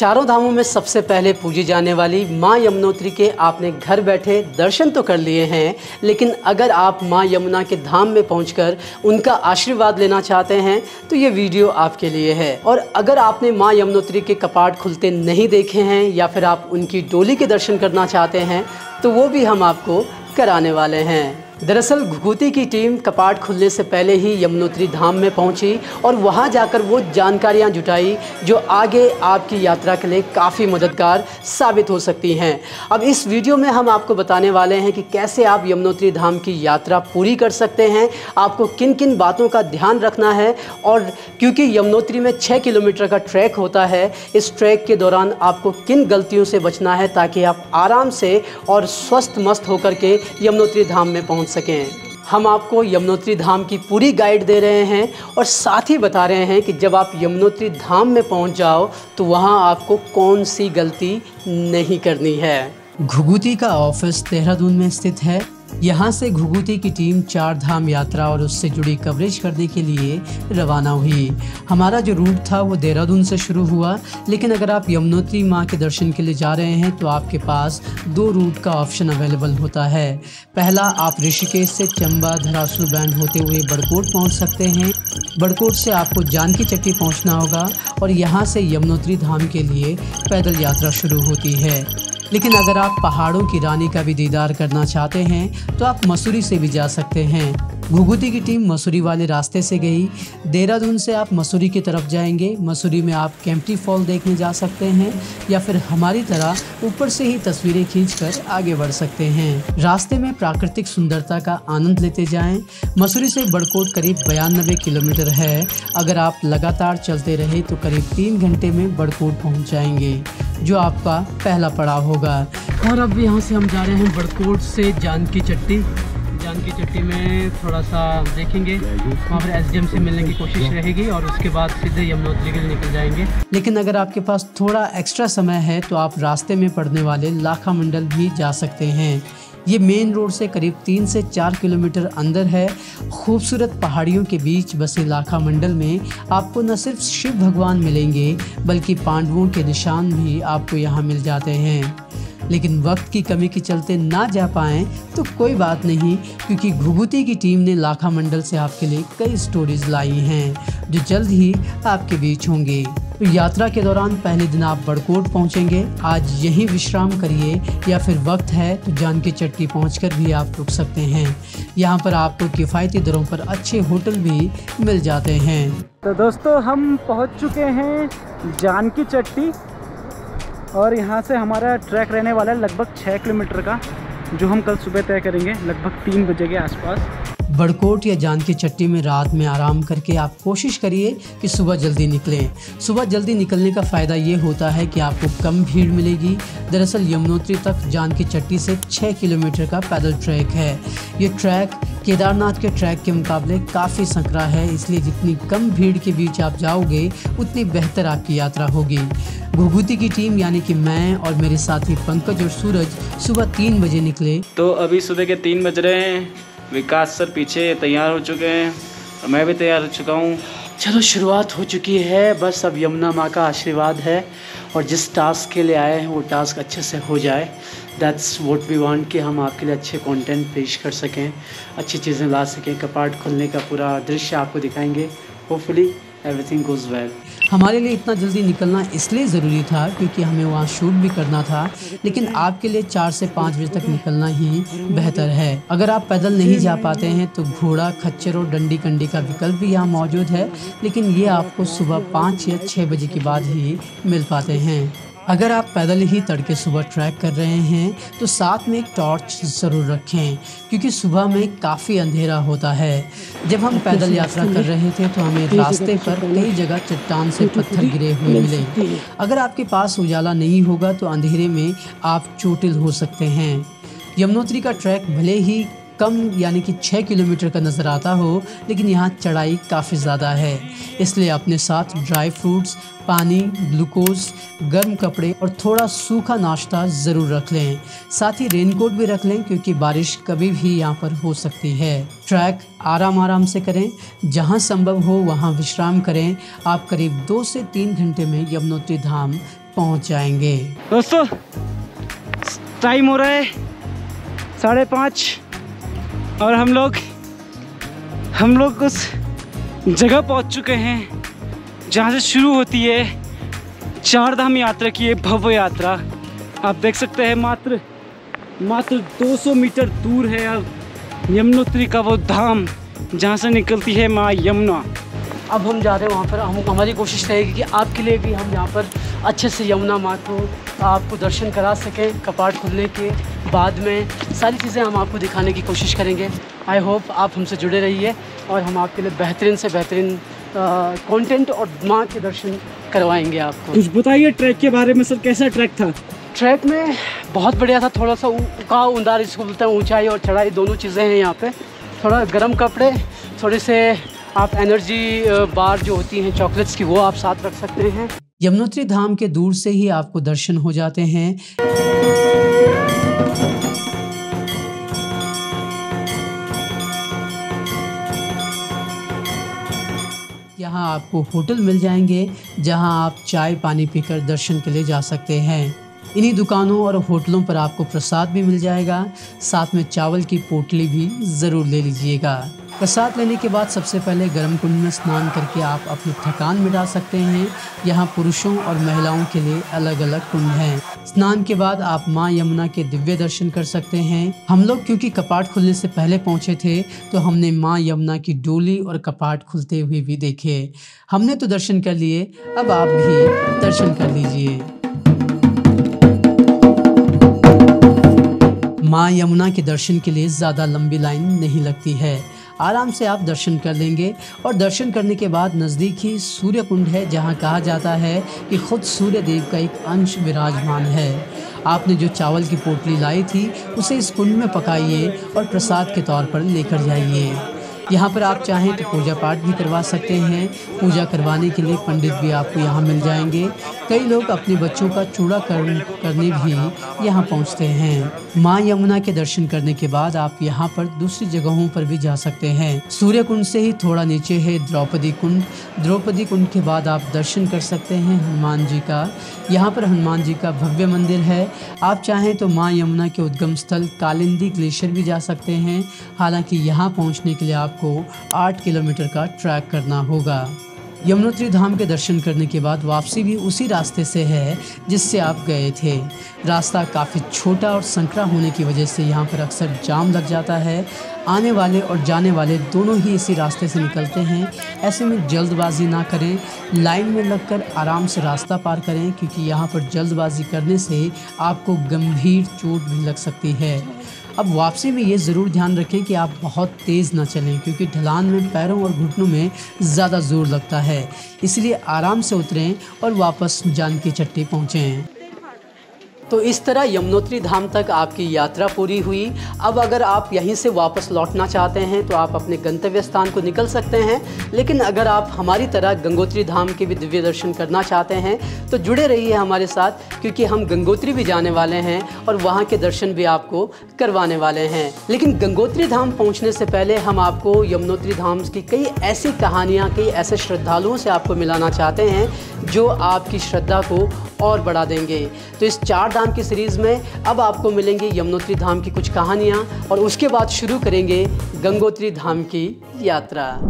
चारों धामों में सबसे पहले पूजी जाने वाली माँ यमुनोत्री के आपने घर बैठे दर्शन तो कर लिए हैं, लेकिन अगर आप माँ यमुना के धाम में पहुंचकर उनका आशीर्वाद लेना चाहते हैं तो ये वीडियो आपके लिए है। और अगर आपने माँ यमुनोत्री के कपाट खुलते नहीं देखे हैं, या फिर आप उनकी डोली के दर्शन करना चाहते हैं तो वो भी हम आपको कराने वाले हैं। दरअसल घुघुती की टीम कपाट खुलने से पहले ही यमुनोत्री धाम में पहुँची और वहाँ जाकर वो जानकारियाँ जुटाई, जो आगे आपकी यात्रा के लिए काफ़ी मददगार साबित हो सकती हैं। अब इस वीडियो में हम आपको बताने वाले हैं कि कैसे आप यमुनोत्री धाम की यात्रा पूरी कर सकते हैं। आपको किन किन बातों का ध्यान रखना है और क्योंकि यमुनोत्री में छः किलोमीटर का ट्रैक होता है, इस ट्रैक के दौरान आपको किन गलतियों से बचना है ताकि आप आराम से और स्वस्थ मस्त होकर के यमुनोत्री धाम में पहुँच सकें हम आपको यमुनोत्री धाम की पूरी गाइड दे रहे हैं और साथ ही बता रहे हैं कि जब आप यमुनोत्री धाम में पहुँच जाओ तो वहाँ आपको कौन सी गलती नहीं करनी है। घुगुती का ऑफ़िस देहरादून में स्थित है। यहाँ से घुघुती की टीम चार धाम यात्रा और उससे जुड़ी कवरेज करने के लिए रवाना हुई। हमारा जो रूट था वो देहरादून से शुरू हुआ, लेकिन अगर आप यमुनोत्री माँ के दर्शन के लिए जा रहे हैं तो आपके पास दो रूट का ऑप्शन अवेलेबल होता है। पहला, आप ऋषिकेश से चंबा धरासू बैंड होते हुए बड़कोट पहुँच सकते हैं। बड़कोट से आपको जानकी चट्टी पहुँचना होगा और यहाँ से यमुनोत्री धाम के लिए पैदल यात्रा शुरू होती है। लेकिन अगर आप पहाड़ों की रानी का भी दीदार करना चाहते हैं तो आप मसूरी से भी जा सकते हैं। घुघुती की टीम मसूरी वाले रास्ते से गई। देहरादून से आप मसूरी की तरफ़ जाएँगे। मसूरी में आप कैंपटी फॉल देखने जा सकते हैं, या फिर हमारी तरह ऊपर से ही तस्वीरें खींचकर आगे बढ़ सकते हैं। रास्ते में प्राकृतिक सुंदरता का आनंद लेते जाएँ। मसूरी से बड़कोट करीब बयानबे किलोमीटर है। अगर आप लगातार चलते रहे तो करीब तीन घंटे में बड़कोट पहुँच जाएँगे। जो आपका पहला पड़ाव होगा। और अब यहाँ से हम जा रहे हैं बड़कोट से जान की चट्टी। जान की चट्टी में थोड़ा सा देखेंगे। वहाँ पर एसडीएम से मिलने की कोशिश रहेगी और उसके बाद सीधे यमुनोत्री के लिए निकल जाएँगे। लेकिन अगर आपके पास थोड़ा एक्स्ट्रा समय है तो आप रास्ते में पड़ने वाले लाखा मंडल भी जा सकते हैं। ये मेन रोड से करीब तीन से चार किलोमीटर अंदर है। खूबसूरत पहाड़ियों के बीच बसे लाखा मंडल में आपको न सिर्फ़ शिव भगवान मिलेंगे, बल्कि पांडवों के निशान भी आपको यहाँ मिल जाते हैं। लेकिन वक्त की कमी के चलते ना जा पाएँ तो कोई बात नहीं, क्योंकि घुघुती की टीम ने लाखा मंडल से आपके लिए कई स्टोरीज लाई हैं, जो जल्द ही आपके बीच होंगे। यात्रा के दौरान पहले दिन आप बड़कोट पहुँचेंगे। आज यहीं विश्राम करिए या फिर वक्त है तो जान की चट्टी पहुँच भी आप रुक सकते हैं। यहाँ पर आपको किफ़ायती दरों पर अच्छे होटल भी मिल जाते हैं। तो दोस्तों, हम पहुँच चुके हैं जानकी चट्टी और यहाँ से हमारा ट्रैक रहने वाला है लगभग छः किलोमीटर का, जो हम कल सुबह तय करेंगे, लगभग तीन बजे के आसपास। बड़कोट या जान की चट्टी में रात में आराम करके आप कोशिश करिए कि सुबह जल्दी निकलें। सुबह जल्दी निकलने का फ़ायदा ये होता है कि आपको कम भीड़ मिलेगी। दरअसल यमुनोत्री तक जान की चट्टी से छः किलोमीटर का पैदल ट्रैक है। ये ट्रैक, केदारनाथ के ट्रैक के मुकाबले काफ़ी संकरा है, इसलिए जितनी कम भीड़ के बीच आप जाओगे, उतनी बेहतर आपकी यात्रा होगी। घुघुती की टीम, यानी कि मैं और मेरे साथी पंकज और सूरज सुबह तीन बजे निकले। तो अभी सुबह के तीन बज रहे हैं। विकास सर पीछे तैयार हो चुके हैं, और मैं भी तैयार हो चुका हूँ। चलो, शुरुआत हो चुकी है। बस अब यमुना माँ का आशीर्वाद है, और जिस टास्क के लिए आए हैं, वो टास्क अच्छे से हो जाए। दैट्स वोट वी वांट कि हम आपके लिए अच्छे कंटेंट पेश कर सकें, अच्छी चीज़ें ला सकें। कपाट खुलने का पूरा दृश्य आपको दिखाएँगे। होपफुली एवरीथिंग गोज़ वेल हमारे लिए इतना जल्दी निकलना इसलिए ज़रूरी था क्योंकि हमें वहाँ शूट भी करना था। लेकिन आपके लिए चार से पाँच बजे तक निकलना ही बेहतर है। अगर आप पैदल नहीं जा पाते हैं तो घोड़ा, खच्चर और डंडी कंडी का विकल्प भी यहाँ मौजूद है। लेकिन ये आपको सुबह पाँच या छः बजे के बाद ही मिल पाते हैं। अगर आप पैदल ही तड़के सुबह ट्रैक कर रहे हैं तो साथ में एक टॉर्च ज़रूर रखें क्योंकि सुबह में काफ़ी अंधेरा होता है। जब हम पैदल यात्रा कर रहे थे तो हमें रास्ते पर कई जगह चट्टान से पत्थर गिरे हुए मिले अगर आपके पास उजाला नहीं होगा तो अंधेरे में आप चोटिल हो सकते हैं। यमुनोत्री का ट्रैक भले ही कम यानी कि छः किलोमीटर का नज़र आता हो, लेकिन यहाँ चढ़ाई काफ़ी ज़्यादा है। इसलिए अपने साथ ड्राई फ्रूट्स, पानी, ग्लूकोज, गर्म कपड़े और थोड़ा सूखा नाश्ता ज़रूर रख लें। साथ ही रेनकोट भी रख लें, क्योंकि बारिश कभी भी यहाँ पर हो सकती है। ट्रैक आराम आराम से करें। जहाँ संभव हो, वहाँ विश्राम करें। आप करीब दो से तीन घंटे में यमुनोत्री धाम पहुँच जाएँगे। दोस्तों टाइम हो रहा है साढ़े पाँच। और हम लोग हम लोग उस जगह पहुँच चुके हैं जहाँ से शुरू होती है चार धाम यात्रा की ये भव्य यात्रा। आप देख सकते हैं मात्र मात्र 200 मीटर दूर है अब यमुनोत्री का वो धाम जहाँ से निकलती है माँ यमुना। अब हम जा रहे हैं वहाँ पर। हम, हमारी कोशिश रहेगी कि आपके लिए भी हम यहाँ पर अच्छे से यमुना माँ को आपको दर्शन करा सकें कपाट खुलने के बाद में। सारी चीज़ें हम आपको दिखाने की कोशिश करेंगे। आई होप आप हमसे जुड़े रहिए और हम आपके लिए बेहतरीन से बेहतरीन कंटेंट और माँ के दर्शन करवाएँगे आपको। कुछ बताइए ट्रैक के बारे में सर कैसा ट्रैक था? ट्रैक में बहुत बढ़िया था थोड़ा सा उका उंदार इसको बोलते हैं ऊंचाई और चढ़ाई दोनों चीज़ें हैं यहाँ पे। थोड़ा गर्म कपड़े थोड़े से आप एनर्जी बार जो होती हैं चॉकलेट्स की वो आप साथ रख सकते हैं। यमुनोत्री धाम के दूर से ही आपको दर्शन हो जाते हैं। यहाँ आपको होटल मिल जाएँगे, जहाँ आप चाय पानी पीकर दर्शन के लिए जा सकते हैं। इन्हीं दुकानों और होटलों पर आपको प्रसाद भी मिल जाएगा। साथ में चावल की पोटली भी ज़रूर ले लीजिएगा। प्रसाद लेने के बाद सबसे पहले गर्म कुंड में स्नान करके आप अपनी थकान मिटा सकते हैं। यहाँ पुरुषों और महिलाओं के लिए अलग अलग कुंड हैं। स्नान के बाद आप माँ यमुना के दिव्य दर्शन कर सकते हैं। हम लोग क्योंकि कपाट खुलने से पहले पहुँचे थे तो हमने माँ यमुना की डोली और कपाट खुलते हुए भी देखे। हमने तो दर्शन कर लिए, अब आप भी दर्शन कर लीजिए। माँ यमुना के दर्शन के लिए ज़्यादा लंबी लाइन नहीं लगती है। आराम से आप दर्शन कर लेंगे और दर्शन करने के बाद नज़दीक ही सूर्य कुंड है, जहाँ कहा जाता है कि खुद सूर्य देव का एक अंश विराजमान है। आपने जो चावल की पोटली लाई थी, उसे इस कुंड में पकाइए और प्रसाद के तौर पर लेकर जाइए। यहाँ पर आप चाहें तो पूजा पाठ भी करवा सकते हैं। पूजा करवाने के लिए पंडित भी आपको यहाँ मिल जाएँगे। कई लोग अपने बच्चों का चूड़ा कर, करने भी यहाँ पहुँचते हैं। माँ यमुना के दर्शन करने के बाद आप यहाँ पर दूसरी जगहों पर भी जा सकते हैं। सूर्य कुंड से ही थोड़ा नीचे है द्रौपदी कुंड। द्रौपदी कुंड के बाद आप दर्शन कर सकते हैं हनुमान जी का। यहाँ पर हनुमान जी का भव्य मंदिर है। आप चाहें तो माँ यमुना के उद्गम स्थल कालिंदी ग्लेशियर भी जा सकते हैं। हालाँकि यहाँ पहुँचने के लिए आपको आठ किलोमीटर का ट्रैक करना होगा। यमुनोत्री धाम के दर्शन करने के बाद वापसी भी उसी रास्ते से है जिससे आप गए थे। रास्ता काफ़ी छोटा और संकरा होने की वजह से यहाँ पर अक्सर जाम लग जाता है। आने वाले और जाने वाले दोनों ही इसी रास्ते से निकलते हैं। ऐसे में जल्दबाजी ना करें। लाइन में लगकर आराम से रास्ता पार करें क्योंकि यहाँ पर जल्दबाजी करने से आपको गंभीर चोट भी लग सकती है। अब वापसी में ये ज़रूर ध्यान रखें कि आप बहुत तेज़ ना चलें, क्योंकि ढलान में, पैरों और घुटनों में ज़्यादा ज़ोर लगता है। इसलिए आराम से उतरें और वापस जान की चट्टी पहुँचें। तो इस तरह यमुनोत्री धाम तक आपकी यात्रा पूरी हुई। अब अगर आप यहीं से वापस लौटना चाहते हैं तो आप अपने गंतव्य स्थान को निकल सकते हैं। लेकिन अगर आप हमारी तरह गंगोत्री धाम के भी दिव्य दर्शन करना चाहते हैं तो जुड़े रहिए हमारे साथ, क्योंकि हम गंगोत्री भी जाने वाले हैं और वहाँ के दर्शन भी आपको करवाने वाले हैं। लेकिन गंगोत्री धाम पहुँचने से पहले हम आपको यमुनोत्री धाम की कई ऐसी कहानियाँ, कई ऐसे श्रद्धालुओं से आपको मिलाना चाहते हैं, जो आपकी श्रद्धा को और बढ़ा देंगे। तो इस चार धाम की सीरीज़ में अब आपको मिलेंगे यमुनोत्री धाम की कुछ कहानियाँ और उसके बाद शुरू करेंगे गंगोत्री धाम की यात्रा।